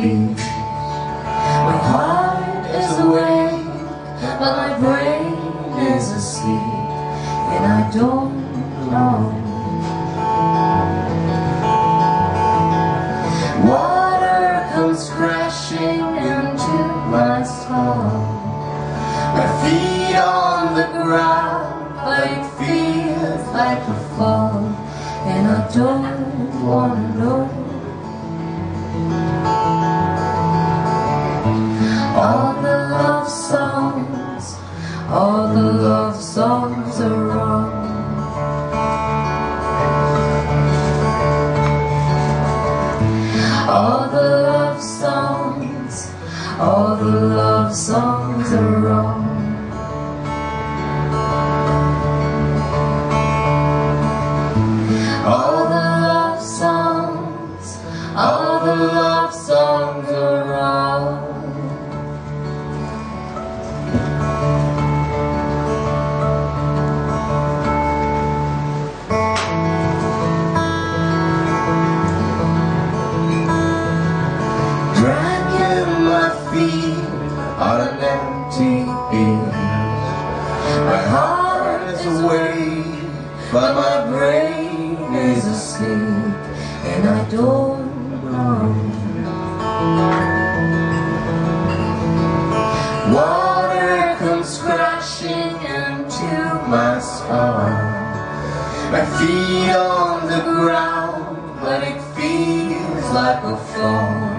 beats My heart is awake But my brain is asleep And I don't know. Water comes crashing into my skull. My feet on the ground But it feels like All the love songs, all the love songs are wrong. All the love songs, all the love songs are wrong. All the love songs, all the love songs are wrong. Heart is awake, but my brain is asleep, and I don't know. Water comes crashing into my skull. My feet on the ground, but it feels like a fall,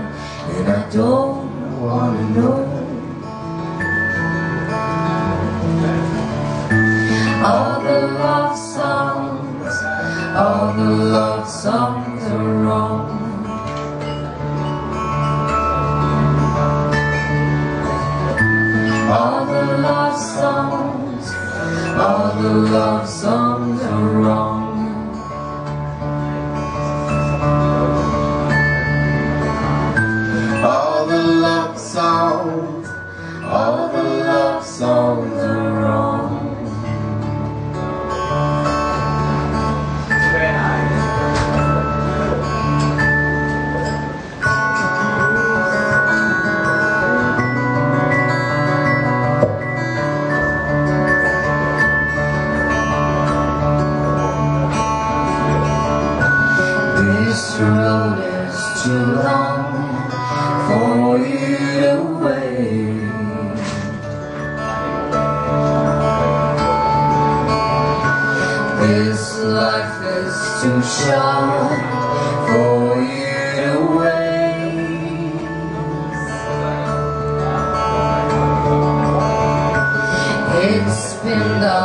and I don't wanna know. All the love songs, all the love songs are wrong. All the love songs, all the love songs are wrong. All the love songs, all the love songs are wrong. This road is too long for you to wait. This life is too short for you to wait. It's been the